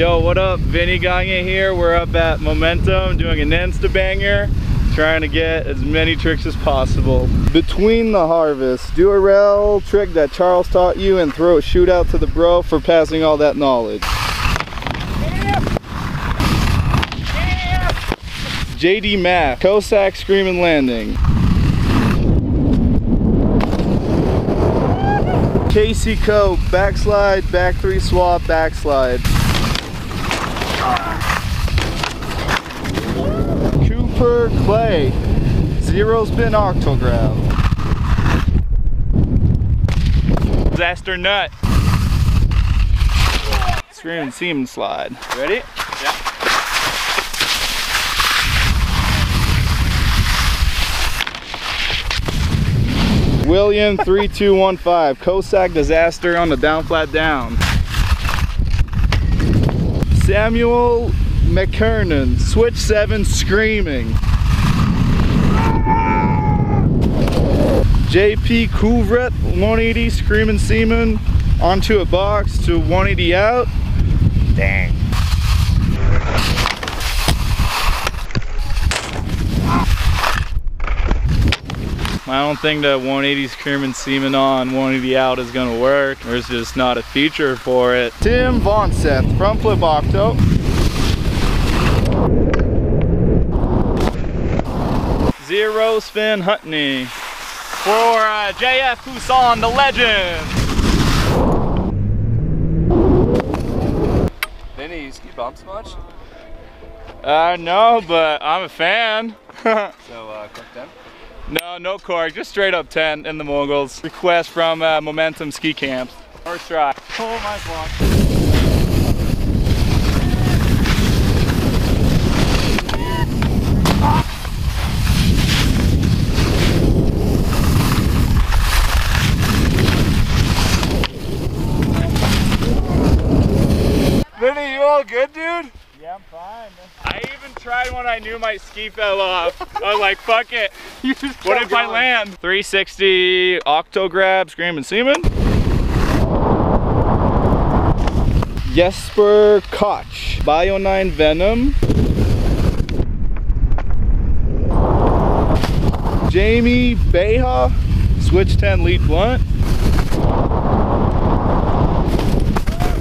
Yo, what up? Vinny Gagnier here. We're up at Momentum doing an Insta banger, trying to get as many tricks as possible. Between the harvest, do a rail trick that Charles taught you and throw a shootout to the bro for passing all that knowledge. JD Math, Cossack Screaming Landing. Casey Co, backslide, back three swap, backslide. Clay, zero spin octograb. Disaster nut. Screaming seam slide. Ready? Yeah. William 3215, Cossack disaster on the down flat down. Samuel McKernan, switch seven screaming. JP Couvret, 180 screaming seaman onto a box to 180 out. Dang. I don't think that 180 screaming seaman on 180 out is gonna work. There's just not a feature for it. Tim Von Seth, front flip. Zero spin Huntney. For uh, JF Poussin, the legend. Vinny, you ski bumps much? Uh, no, but I'm a fan. So, uh, cork 10? no, no cork, just straight up 10 in the moguls. Request from uh, Momentum Ski Camps. First try. Oh my block. Vinny, all good, dude? Yeah, I'm fine. I even tried when I knew my ski fell off. I was like, fuck it. You just What if I land? 360 octo grab, screaming seaman. Jesper Koch, Bio 9 Venom. Jamie Beha, Switch 10 lead blunt.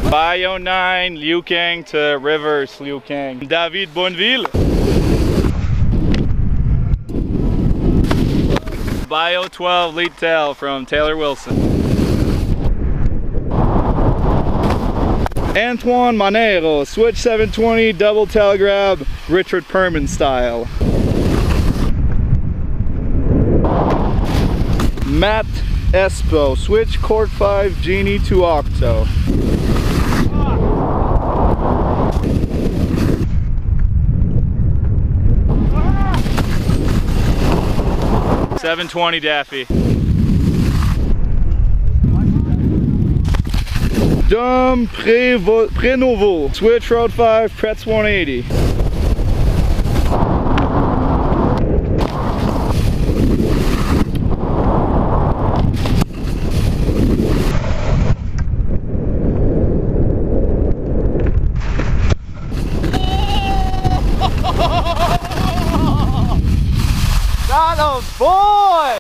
Bio 9 Liu Kang to reverse Liu Kang. David Bonneville. Bio 12 lead tail from Taylor Wilson. Antoine Monero, switch 720 double tail grab, Richard Permin style. Matt Espo, switch cork 5 genie to octo. Seven twenty Daffy. Dom Prevo- Prenovo, switch road 5, Pretz 180. boy!